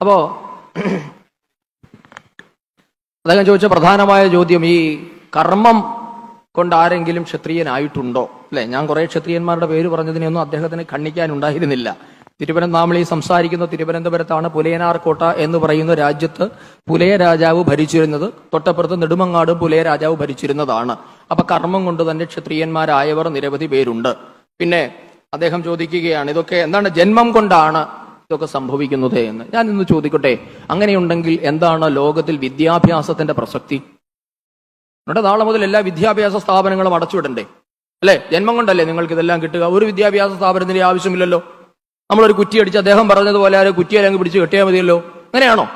അപ്പോ അദ്ദേഹം ചോദിച്ച പ്രധാനമായ ചോദ്യം ഈ കർമ്മം കൊണ്ട് ആരെങ്കിലും ക്ഷത്രിയനായിട്ടുണ്ടോ? അല്ലെ? ഞാൻ കുറെ ക്ഷത്രിയന്മാരുടെ പേര് പറഞ്ഞതിനെയൊന്നും അദ്ദേഹത്തിന് ഖണ്ഡിക്കാനുണ്ടായിരുന്നില്ല തിരുവനന്തപുരം ഈ സംസാരിക്കുന്ന തിരുവനന്തപുരത്താണ് പുലയനാർ കോട്ട എന്ന് പറയുന്ന രാജ്യത്ത് പുലയ രാജാവ് ഭരിച്ചിരുന്നത്. തൊട്ടപ്പുറത്ത് നെടുമങ്ങാട് പുലയ രാജാവ് ഭരിച്ചിരുന്നതാണ്. അപ്പൊ കർമ്മം കൊണ്ട് തന്നെ ക്ഷത്രിയന്മാരായവർ നിരവധി പേരുണ്ട്. പിന്നെ അദ്ദേഹം ചോദിക്കുകയാണ് ഇതൊക്കെ എന്താണ് ജന്മം കൊണ്ടാണ് ഇതൊക്കെ സംഭവിക്കുന്നത് എന്ന്. ഞാൻ ഇന്ന് ചോദിക്കട്ടെ അങ്ങനെയുണ്ടെങ്കിൽ എന്താണ് ലോകത്തിൽ വിദ്യാഭ്യാസത്തിന്റെ പ്രസക്തി? നമ്മുടെ നാളെ മുതൽ എല്ലാ വിദ്യാഭ്യാസ സ്ഥാപനങ്ങളും അടച്ചുവിടണ്ടേ? അല്ലെ? ജന്മം കൊണ്ടല്ലേ നിങ്ങൾക്ക് ഇതെല്ലാം കിട്ടുക? ഒരു വിദ്യാഭ്യാസ സ്ഥാപനത്തിന്റെ ആവശ്യമില്ലല്ലോ. നമ്മളൊരു കുറ്റി അടിച്ച് അദ്ദേഹം പറഞ്ഞതുപോലെ ആ കുറ്റിയിലങ്ങ് പിടിച്ച് കെട്ടിയാൽ മതിയല്ലോ. അങ്ങനെയാണോ?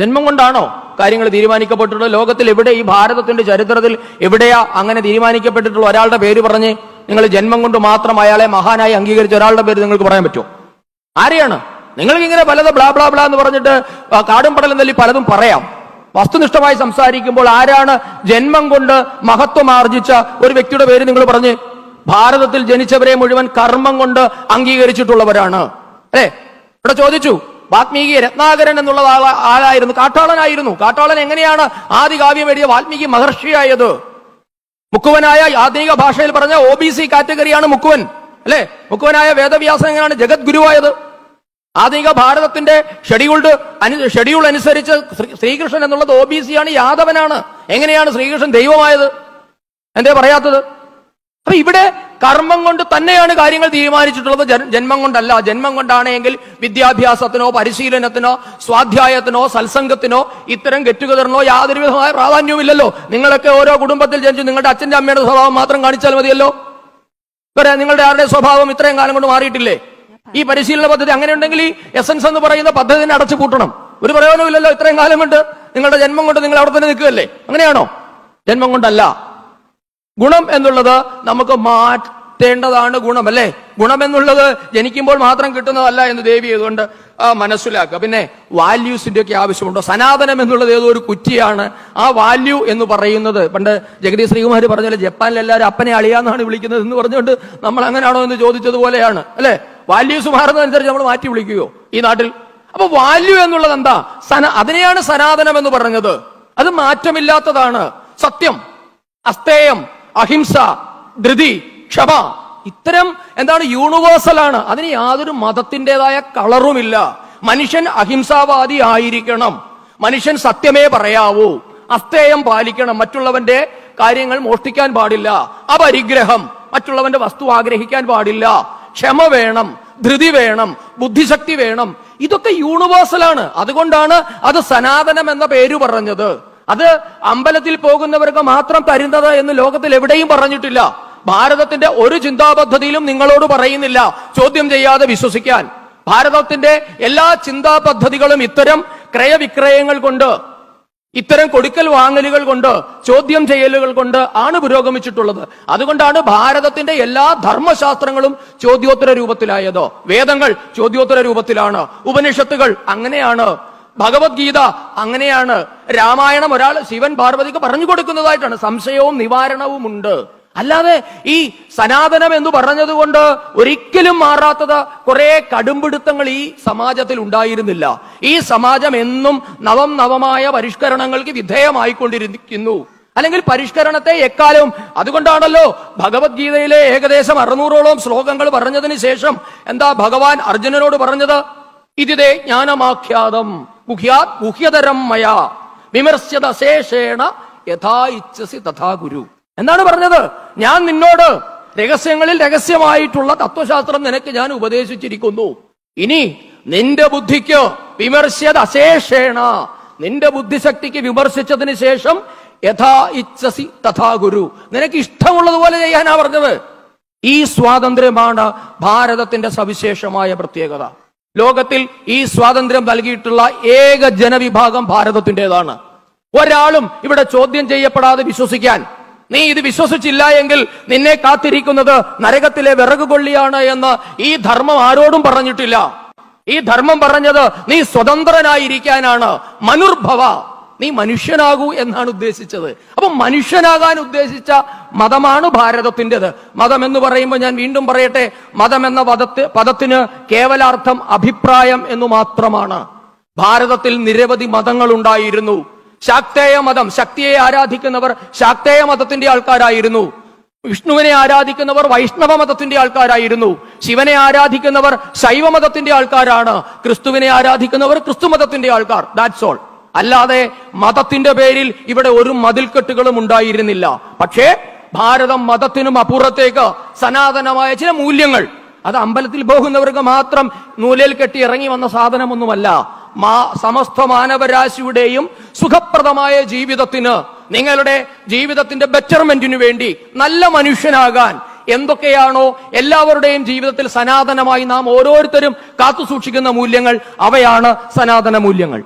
ജന്മം കൊണ്ടാണോ കാര്യങ്ങൾ തീരുമാനിക്കപ്പെട്ടിട്ടുള്ളത്? ലോകത്തിൽ എവിടെ ഈ ഭാരതത്തിന്റെ ചരിത്രത്തിൽ എവിടെയാ അങ്ങനെ തീരുമാനിക്കപ്പെട്ടിട്ടുള്ള ഒരാളുടെ പേര് പറഞ്ഞ് നിങ്ങൾ ജന്മം കൊണ്ട് മാത്രം അയാളെ മഹാനായി അംഗീകരിച്ച ഒരാളുടെ പേര് നിങ്ങൾക്ക് പറയാൻ പറ്റുമോ? ആരെയാണ്? നിങ്ങൾക്ക് ഇങ്ങനെ പലത് ബ്ലാ ബ്ലാ ബ്ലാ എന്ന് പറഞ്ഞിട്ട് കാടും പടലും തല്ലി പലതും പറയാം. വസ്തുനിഷ്ഠമായി സംസാരിക്കുമ്പോൾ ആരാണ് ജന്മം കൊണ്ട് മഹത്വം ആർജിച്ച ഒരു വ്യക്തിയുടെ പേര് നിങ്ങൾ പറഞ്ഞ്? ഭാരതത്തിൽ ജനിച്ചവരെ മുഴുവൻ കർമ്മം കൊണ്ട് അംഗീകരിച്ചിട്ടുള്ളവരാണ്. അല്ലേ? ഇവിടെ ചോദിച്ചു വാത്മീകി രത്നാകരൻ എന്നുള്ള ആള- ആളായിരുന്നു കാട്ടാളനായിരുന്നു. കാട്ടാളൻ എങ്ങനെയാണ് ആദ്യ കാവ്യം എഴുതിയ വാത്മീകി മഹർഷിയായത്? മുക്കുവനായ ആധുനിക ഭാഷയിൽ പറഞ്ഞ ഒ ബി സി കാറ്റഗറിയാണ് മുക്കുവൻ. അല്ലെ? മുക്കുവനായ വേദവ്യാസൻ എങ്ങനെയാണ് ജഗത് ഗുരുവായത് ആധുനിക ഭാരതത്തിന്റെ ഷെഡ്യൂൾഡ് ഷെഡ്യൂൾ അനുസരിച്ച് ശ്രീ- ശ്രീകൃഷ്ണൻ എന്നുള്ളത് ഒ ബി സി ആണ് യാദവനാണ്. എങ്ങനെയാണ് ശ്രീകൃഷ്ണൻ ദൈവമായത്? എന്തേ പറയാത്തത്? അപ്പൊ ഇവിടെ കർമ്മം കൊണ്ട് തന്നെയാണ് കാര്യങ്ങൾ തീരുമാനിച്ചിട്ടുള്ളത്. ജന്മം കൊണ്ടല്ല. ജന്മം കൊണ്ടാണെങ്കിൽ വിദ്യാഭ്യാസത്തിനോ പരിശീലനത്തിനോ സ്വാധ്യായത്തിനോ സത്സംഗത്തിനോ ഇത്തരം ഗെറ്റുകതറിനോ യാതൊരു വിധമായ പ്രാധാന്യവുമില്ലല്ലോ. നിങ്ങളൊക്കെ ഓരോ കുടുംബത്തിൽ ജനിച്ചു നിങ്ങളുടെ അച്ഛന്റെ അമ്മയുടെ സ്വഭാവം മാത്രം കാണിച്ചാൽ മതിയല്ലോ. നിങ്ങളുടെ ആരുടെ സ്വഭാവം ഇത്രയും കാലം കൊണ്ട് മാറിയിട്ടില്ലേ? ഈ പരിശീലന പദ്ധതി അങ്ങനെ ഉണ്ടെങ്കിൽ ഈ എസൻസ് എന്ന് പറയുന്ന പദ്ധതിനെ അടച്ചു കൂട്ടണം ഒരു പ്രയോജനമില്ലല്ലോ ഇത്രയും കാലം കൊണ്ട് നിങ്ങളുടെ ജന്മം കൊണ്ട് നിങ്ങൾ അവിടെ തന്നെ നിൽക്കുകയല്ലേ? അങ്ങനെയാണോ? ജന്മം കൊണ്ടല്ല. ഗുണം എന്നുള്ളത് നമുക്ക് മാറ്റേണ്ടതാണ് ഗുണം അല്ലേ? ഗുണം എന്നുള്ളത് ജനിക്കുമ്പോൾ മാത്രം കിട്ടുന്നതല്ല എന്ന് ദേവി അതുകൊണ്ട് മനസ്സിലാക്കുക. പിന്നെ വാല്യൂസിന്റെ ഒക്കെ ആവശ്യമുണ്ടോ? സനാതനം എന്നുള്ളത് ഏതോ ഒരു കുറ്റിയാണ്. ആ വാല്യൂ എന്ന് പറയുന്നത് പണ്ട് ജഗതി ശ്രീകുമാർ പറഞ്ഞാൽ ജപ്പാനിൽ എല്ലാവരും അപ്പനെ അളിയാന്നാണ് വിളിക്കുന്നത് എന്ന് പറഞ്ഞുകൊണ്ട് നമ്മൾ അങ്ങനെയാണോ എന്ന് ചോദിച്ചതുപോലെയാണ് അല്ലെ? വാല്യൂസ് മാറുന്നതനുസരിച്ച് നമ്മൾ മാറ്റി വിളിക്കുകയോ ഈ നാട്ടിൽ. അപ്പൊ വാല്യൂ എന്നുള്ളത് എന്താ? സന അതിനെയാണ് സനാതനം എന്ന് പറഞ്ഞത്. അത് മാറ്റമില്ലാത്തതാണ്. സത്യം. അസ്തേയം അഹിംസ ധൃതി ക്ഷമ. ഇത്തരം എന്താണ് യൂണിവേഴ്സൽ ആണ്. അതിന് യാതൊരു മതത്തിന്റെതായ കളറുമില്ല. മനുഷ്യൻ അഹിംസാവാദി ആയിരിക്കണം. മനുഷ്യൻ സത്യമേ പറയാവൂ. അസ്തേയം പാലിക്കണം. മറ്റുള്ളവന്റെ കാര്യങ്ങൾ മോഷ്ടിക്കാൻ പാടില്ല. അപരിഗ്രഹം. മറ്റുള്ളവന്റെ വസ്തു ആഗ്രഹിക്കാൻ പാടില്ല. ക്ഷമ വേണം ധൃതി വേണം ബുദ്ധിശക്തി വേണം. ഇതൊക്കെ യൂണിവേഴ്സലാണ്. അതുകൊണ്ടാണ് അത് സനാതനം എന്ന പേര് പറഞ്ഞത്. അത് അമ്പലത്തിൽ പോകുന്നവർക്ക് മാത്രം തരുന്നത് എന്ന് ലോകത്തിൽ എവിടെയും പറഞ്ഞിട്ടില്ല. ഭാരതത്തിന്റെ ഒരു ചിന്താപദ്ധതിയിലും നിങ്ങളോട് പറയുന്നില്ല. ചോദ്യം ചെയ്യാതെ വിശ്വസിക്കാൻ. ഭാരതത്തിന്റെ എല്ലാ ചിന്താ പദ്ധതികളും ഇത്തരം ക്രയവിക്രയങ്ങൾ കൊണ്ട് ഇത്തരം കൊടുക്കൽ വാങ്ങലുകൾ കൊണ്ട് ചോദ്യം ചെയ്യലുകൾ കൊണ്ട് ആണ് പുരോഗമിച്ചിട്ടുള്ളത്. അതുകൊണ്ടാണ് ഭാരതത്തിന്റെ എല്ലാ ധർമ്മശാസ്ത്രങ്ങളും ചോദ്യോത്തര രൂപത്തിലായത്. വേദങ്ങൾ ചോദ്യോത്തര രൂപത്തിലാണ്. ഉപനിഷത്തുകൾ അങ്ങനെയാണ്. ഭഗവത്ഗീത അങ്ങനെയാണ്. രാമായണം ഒരാൾ ശിവൻ പാർവതിക്ക് പറഞ്ഞു കൊടുക്കുന്നതായിട്ടാണ്. സംശയവും നിവാരണവും ഉണ്ട് അല്ലാതെ ഈ സനാതനം എന്ന് പറഞ്ഞതുകൊണ്ട് ഒരിക്കലും മാറാത്തത് കുറെ കടുംപിടുത്തങ്ങൾ ഈ സമാജത്തിൽ ഉണ്ടായിരുന്നില്ല. ഈ സമാജം എന്നും നവം നവമായ പരിഷ്കരണങ്ങൾക്ക് വിധേയമായിക്കൊണ്ടിരിക്കുന്നു. അല്ലെങ്കിൽ പരിഷ്കരണത്തെ എക്കാലവും. അതുകൊണ്ടാണല്ലോ ഭഗവത്ഗീതയിലെ ഏകദേശം അറുന്നൂറോളം ശ്ലോകങ്ങൾ പറഞ്ഞതിന് ശേഷം എന്താ ഭഗവാൻ അർജുനനോട് പറഞ്ഞത്? ഇതിതേ ജ്ഞാനമാഖ്യാതം. ഗുഹ്യാത് ഗുഹ്യതരം മയാ. വിമർശ്യതശേഷേണ യഥാ ഇച്ഛസി തഥാ ഗുരു. എന്താണ് പറഞ്ഞത്? ഞാൻ നിന്നോട് രഹസ്യങ്ങളിൽ രഹസ്യമായിട്ടുള്ള തത്വശാസ്ത്രം നിനക്ക് ഞാൻ ഉപദേശിച്ചിരിക്കുന്നു. ഇനി നിന്റെ ബുദ്ധിക്ക് വിമർശ്യത അശേഷേണ നിന്റെ ബുദ്ധിശക്തിക്ക് വിമർശിച്ചതിന് ശേഷം യഥാ ഇച്ഛസി തഥാ ഗുരു. നിനക്ക് ഇഷ്ടമുള്ളതുപോലെ ചെയ്യാനാ പറഞ്ഞത്. ഈ സ്വാതന്ത്ര്യമാണ് ഭാരതത്തിന്റെ സവിശേഷമായ പ്രത്യേകത. ലോകത്തിൽ ഈ സ്വാതന്ത്ര്യം നൽകിയിട്ടുള്ള ഏക ജനവിഭാഗം ഭാരതത്തിന്റെതാണ്. ഒരാളും ഇവിടെ ചോദ്യം ചെയ്യപ്പെടാതെ വിശ്വസിക്കാൻ നീ ഇത് വിശ്വസിച്ചില്ല എങ്കിൽ നിന്നെ കാത്തിരിക്കുന്നത് നരകത്തിലെ വിറക് കൊള്ളിയാണ് എന്ന് ഈ ധർമ്മം ആരോടും പറഞ്ഞിട്ടില്ല. ഈ ധർമ്മം പറഞ്ഞത് നീ സ്വതന്ത്രനായിരിക്കാനാണ്. മനുർഭവ. നീ മനുഷ്യനാകൂ എന്നാണ് ഉദ്ദേശിച്ചത്. അപ്പൊ മനുഷ്യനാകാൻ ഉദ്ദേശിച്ച മതമാണ് ഭാരതത്തിന്റെത്. മതം എന്ന് പറയുമ്പോൾ ഞാൻ വീണ്ടും പറയട്ടെ മതം എന്ന പദത്ത് പദത്തിന് കേവലാർത്ഥം അഭിപ്രായം എന്ന് മാത്രമാണ്. ഭാരതത്തിൽ നിരവധി മതങ്ങൾ ഉണ്ടായിരുന്നു ശാക്തേയ മതം ശക്തിയെ ആരാധിക്കുന്നവർ ശാക്തേയ മതത്തിന്റെ ആൾക്കാരായിരുന്നു. വിഷ്ണുവിനെ ആരാധിക്കുന്നവർ വൈഷ്ണവ മതത്തിന്റെ ആൾക്കാരായിരുന്നു. ശിവനെ ആരാധിക്കുന്നവർ ശൈവ മതത്തിന്റെ ആൾക്കാരാണ്. ക്രിസ്തുവിനെ ആരാധിക്കുന്നവർ ക്രിസ്തു മതത്തിന്റെ ആൾക്കാർ. ദാറ്റ്സ് ഓൾ അല്ലാതെ മതത്തിന്റെ പേരിൽ ഇവിടെ ഒരു മതിൽക്കെട്ടുകളും ഉണ്ടായിരുന്നില്ല. പക്ഷേ ഭാരതം മതത്തിനും അപ്പുറത്തേക്ക് സനാതനമായ ചില മൂല്യങ്ങൾ. അത് അമ്പലത്തിൽ പോകുന്നവർക്ക് മാത്രം നൂലിൽ കെട്ടി ഇറങ്ങി വന്ന സാധനമൊന്നുമല്ല. സമസ്ത മാനവരാശിയുടെയും സുഖപ്രദമായ ജീവിതത്തിന് നിങ്ങളുടെ ജീവിതത്തിന്റെ ബെറ്റർമെന്റിനു വേണ്ടി നല്ല മനുഷ്യനാകാൻ എന്തൊക്കെയാണോ എല്ലാവരുടെയും ജീവിതത്തിൽ സനാതനമായി നാം ഓരോരുത്തരും കാത്തു സൂക്ഷിക്കുന്ന മൂല്യങ്ങൾ അവയാണ് സനാതന മൂല്യങ്ങൾ.